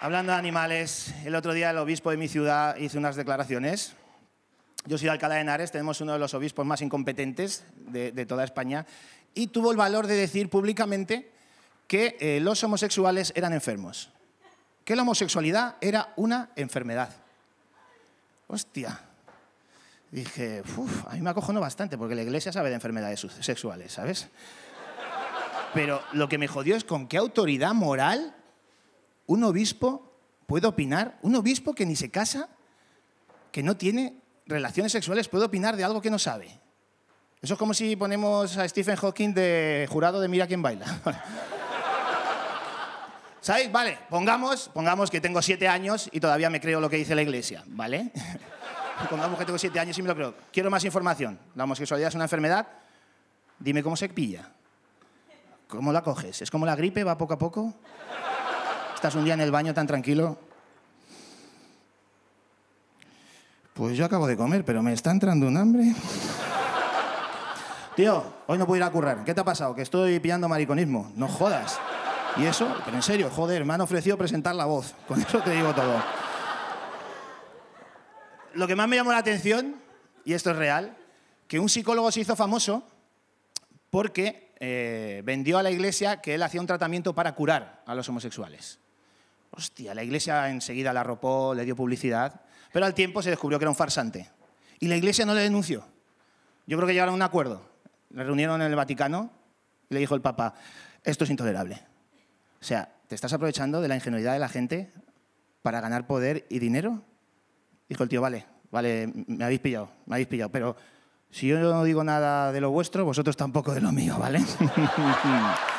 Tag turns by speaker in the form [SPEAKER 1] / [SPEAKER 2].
[SPEAKER 1] Hablando de animales, el otro día el obispo de mi ciudad hizo unas declaraciones. Yo soy de Alcalá de Henares, tenemos uno de los obispos más incompetentes de, toda España, y tuvo el valor de decir públicamente que eh, los homosexuales eran enfermos, que la homosexualidad era una enfermedad. Hostia. Dije, uff, a mí me acojonó bastante, porque la iglesia sabe de enfermedades sexuales, ¿sabes? Pero lo que me jodió es con qué autoridad moral un obispo puede opinar, un obispo que ni se casa, que no tiene relaciones sexuales, puede opinar de algo que no sabe. Eso es como si ponemos a Stephen Hawking de jurado de Mira quién baila. ¿Sabéis? Vale, pongamos, pongamos que tengo siete años y todavía me creo lo que dice la iglesia, ¿vale? pongamos que tengo siete años y me lo creo. Quiero más información. ¿La homosexualidad es una enfermedad? Dime cómo se pilla. ¿Cómo la coges? ¿Es como la gripe? ¿Va poco a poco? ¿Estás un día en el baño tan tranquilo? Pues yo acabo de comer, pero me está entrando un hambre. Tío, hoy no puedo ir a currar. ¿Qué te ha pasado? Que estoy pillando mariconismo. No jodas. ¿Y eso? Pero en serio, joder, me han ofrecido presentar la voz. Con eso te digo todo. Lo que más me llamó la atención, y esto es real, que un psicólogo se hizo famoso porque eh, vendió a la iglesia que él hacía un tratamiento para curar a los homosexuales. Hostia, la iglesia enseguida la arropó, le dio publicidad, pero al tiempo se descubrió que era un farsante. Y la iglesia no le denunció. Yo creo que llegaron a un acuerdo. Le reunieron en el Vaticano y le dijo el Papa, esto es intolerable. O sea, ¿te estás aprovechando de la ingenuidad de la gente para ganar poder y dinero? Dijo el tío, vale, vale, me habéis pillado, me habéis pillado, pero si yo no digo nada de lo vuestro, vosotros tampoco de lo mío, ¿vale?